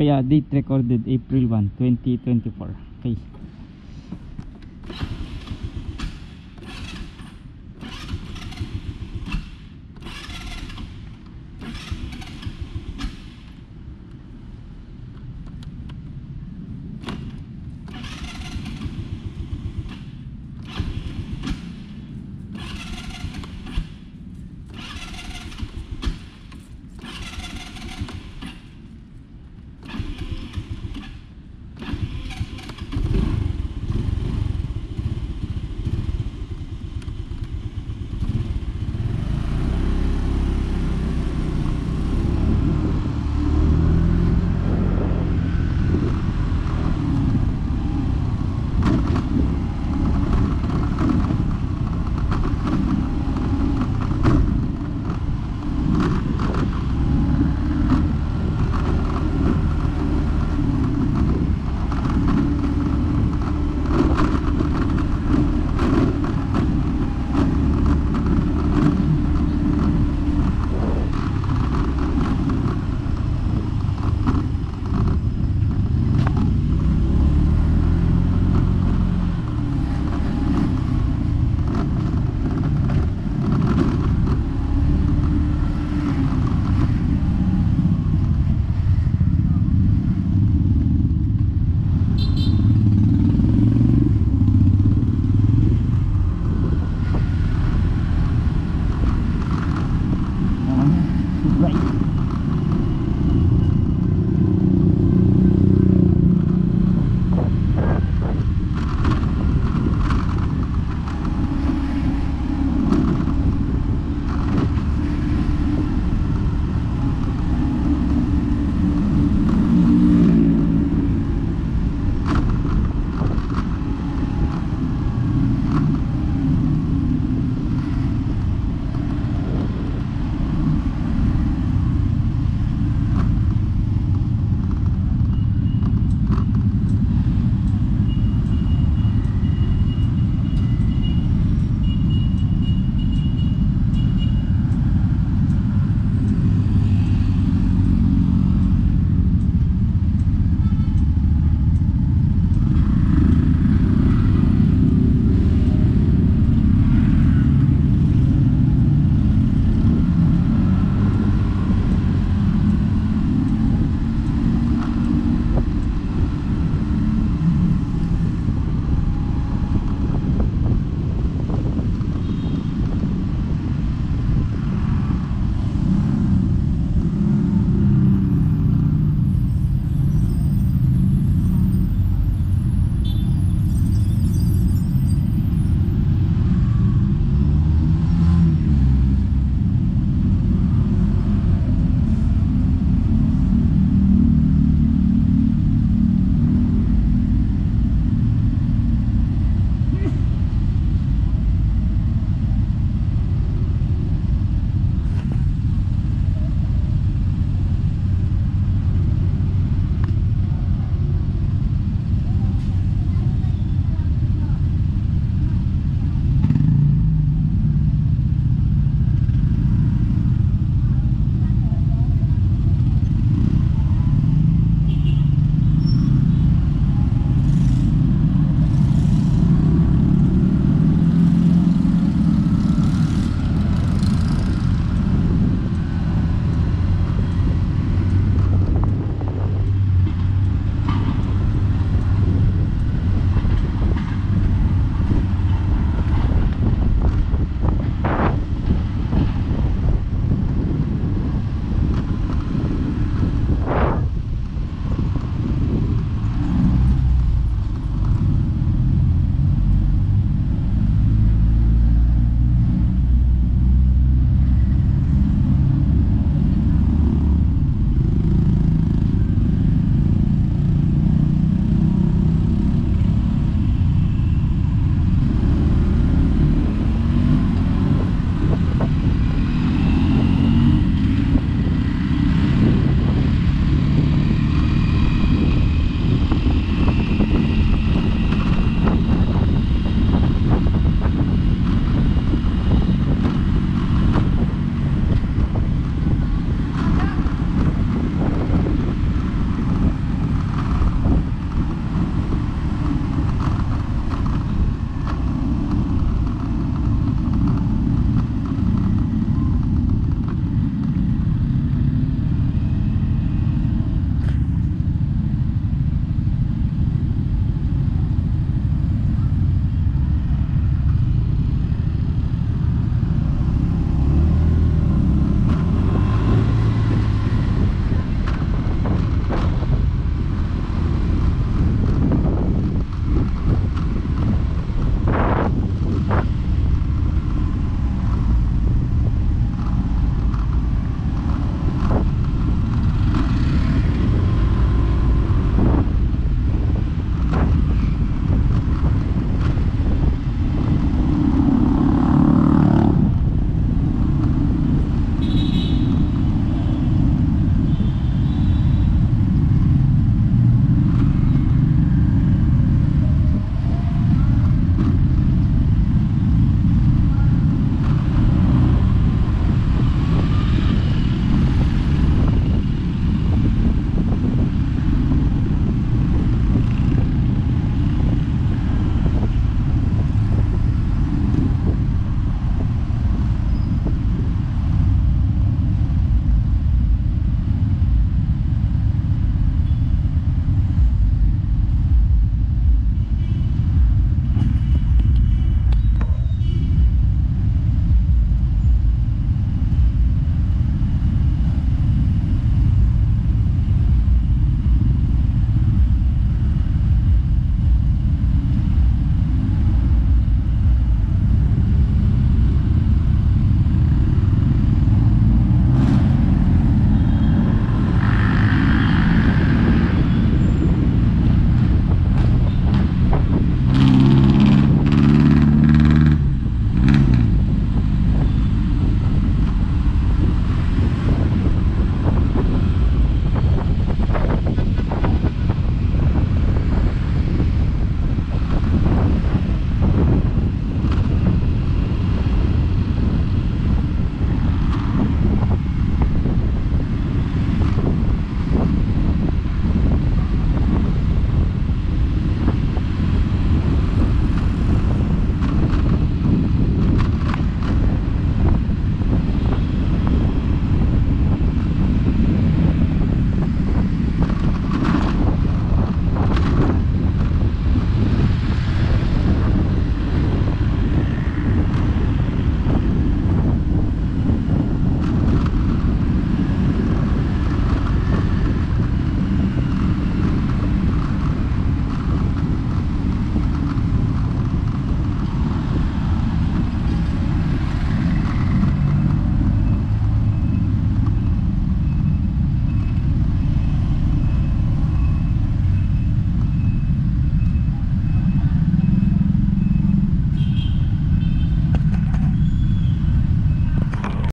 Kaya date recorded April 1, 2024. Okay.